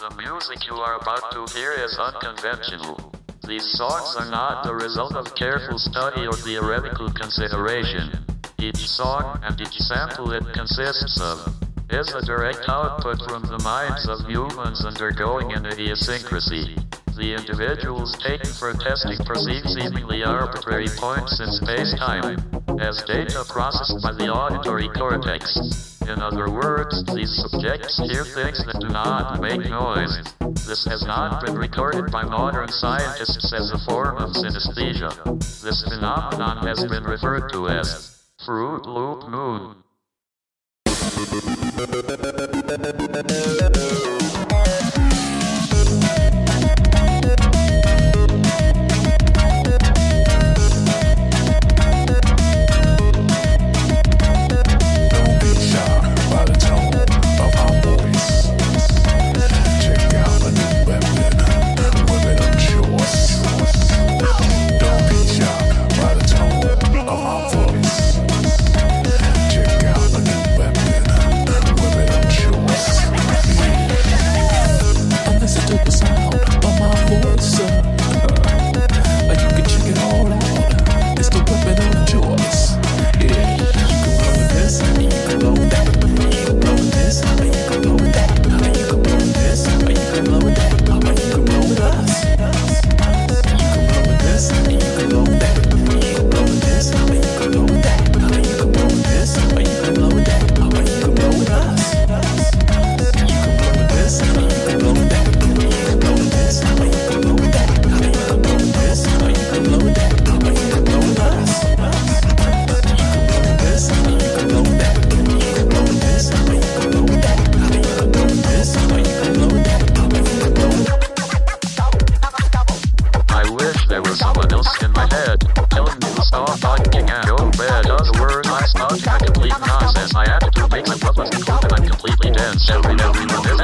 The music you are about to hear is unconventional. These songs are not the result of careful study or theoretical consideration. Each song and each sample it consists of is a direct output from the minds of humans undergoing an idiosyncrasy. The individuals taken for testing perceive seemingly arbitrary points in space-time as data processed by the auditory cortex. In other words, these subjects hear things that do not make noise. This has not been recorded by modern scientists as a form of synesthesia. This phenomenon has been referred to as Froot Loop Moon. There's someone else in my head. Telling me to stop fucking and go bed. Other words, I'm not a complete nonsense. to attitude my me public, and I'm completely dense. Every So remember this.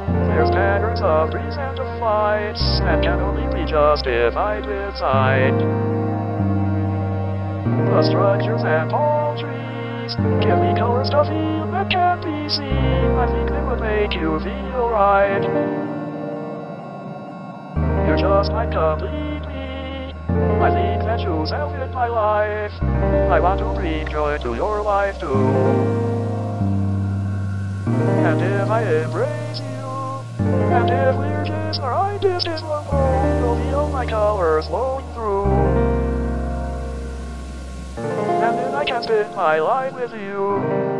There's patterns of trees and of flights, and can only be justified with sight. The structures and palm trees give me colors to feel that can't be seen. I think they would make you feel right. You're just like completely. I think that you salvaged my life. I want to bring joy to your life too. And if I embrace you, and if we're just our eye distance will grow, you'll feel my colors flowing through. And then I can spend my life with you.